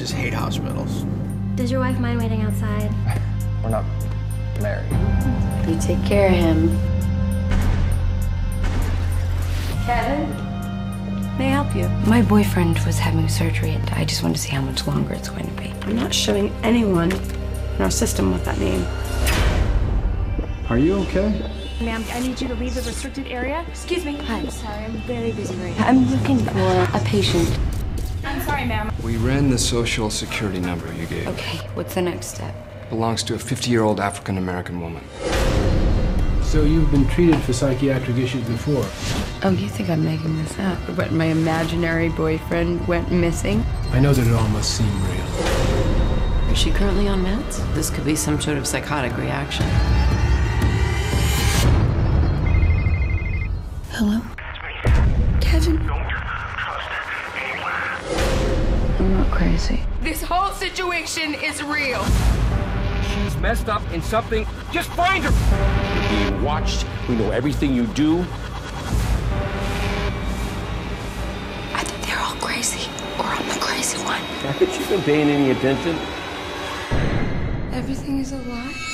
just hate hospitals. Does your wife mind waiting outside? We're not married. You take care of him. Kevin? May I help you? My boyfriend was having surgery and I just want to see how much longer it's going to be. I'm not showing anyone in our system with that name. Are you okay? Ma'am, I need you to leave the restricted area. Excuse me. Hi. Sorry, I'm very busy right now. I'm looking for a patient. I'm sorry, ma'am. We ran the social security number you gave. Okay, what's the next step? Belongs to a 50 year old African American woman. So you've been treated for psychiatric issues before? Oh, you think I'm making this up? But my imaginary boyfriend went missing? I know that it all must seem real. Is she currently on meds? This could be some sort of psychotic reaction. Hello? Kevin? I'm not crazy. This whole situation is real. She's messed up in something. Just find her. You're being watched. We know everything you do. I think they're all crazy. Or I'm the crazy one. Haven't you been paying any attention? Everything is a lie?